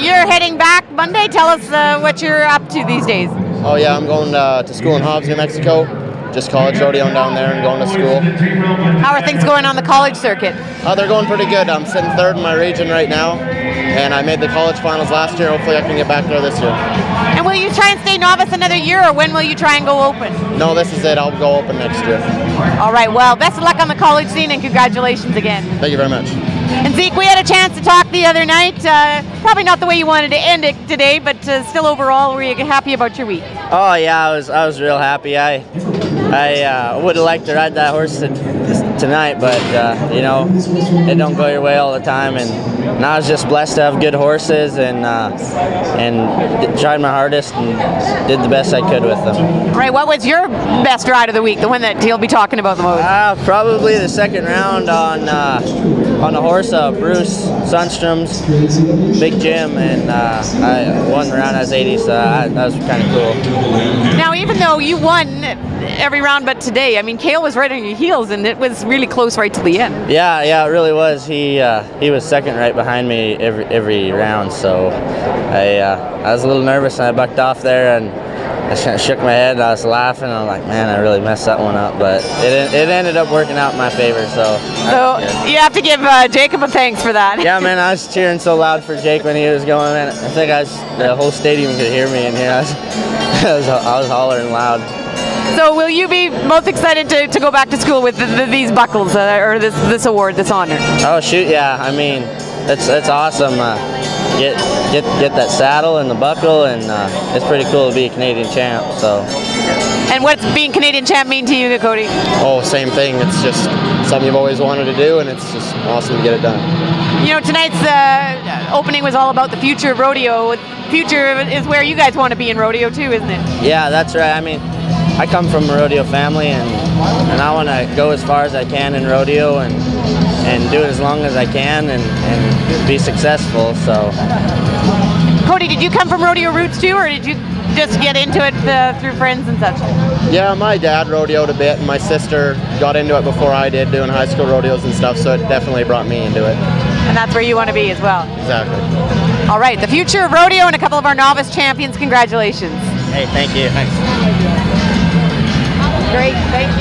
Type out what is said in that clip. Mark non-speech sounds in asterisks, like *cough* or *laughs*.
You're heading back Monday. Tell us uh, what you're up to these days. Oh yeah, I'm going uh, to school in Hobbs, New Mexico. Just college rodeoing down there and going to school. How are things going on the college circuit? Uh, they're going pretty good. I'm sitting third in my region right now, and I made the college finals last year. Hopefully, I can get back there this year. And will you try and stay novice another year, or when will you try and go open? No, this is it. I'll go open next year. All right. Well, best of luck on the college scene, and congratulations again. Thank you very much. And Zeke, we had a chance to talk the other night. Uh, probably not the way you wanted to end it today, but uh, still overall, were you happy about your week? Oh yeah, I was I was real happy. I I uh, would have liked to ride that horse to, tonight, but uh, you know it don't go your way all the time. And, and I was just blessed to have good horses and uh, and tried my hardest and did the best I could with them. Right. What was your best ride of the week? The one that he'll be talking about the most? Uh, probably the second round on uh, on the horse, uh, Bruce Sundstrom's Big Jim, and uh, I won the round as 80, so that, that was kind of cool. Now, even though you won every round but today, I mean, Kale was right on your heels, and it was really close right to the end. Yeah, yeah, it really was. He uh, he was second right behind me every every round, so I uh, I was a little nervous and I bucked off there and. I kind of shook my head. And I was laughing. I'm like, man, I really messed that one up. But it, it ended up working out in my favor. So. So you have to give uh, Jacob a thanks for that. Yeah, man, *laughs* I was cheering so loud for Jake when he was going. Man, I think I was, the whole stadium could hear me in here. *laughs* I was, I was, I was hollering loud. So will you be most excited to, to go back to school with the, the, these buckles uh, or this this award, this honor? Oh shoot, yeah. I mean, that's that's awesome. Uh, get get get that saddle and the buckle, and uh, it's pretty cool to be a Canadian champ. So. And what's being Canadian champ mean to you, Kody? Oh, same thing. It's just something you've always wanted to do, and it's just awesome to get it done. You know, tonight's uh, opening was all about the future of rodeo. Future is where you guys want to be in rodeo too, isn't it? Yeah, that's right. I mean, I come from a rodeo family, and and I want to go as far as I can in rodeo, and and do it as long as I can, and and be successful. So. Kody, did you come from rodeo roots too, or did you just get into it uh, through friends and such? Yeah, my dad rodeoed a bit, and my sister got into it before I did, doing high school rodeos and stuff. So it definitely brought me into it. And that's where you want to be as well. Exactly. All right, the future of rodeo and a couple of our novice champions. Congratulations. Hey, thank you. Thanks. Great, thank you.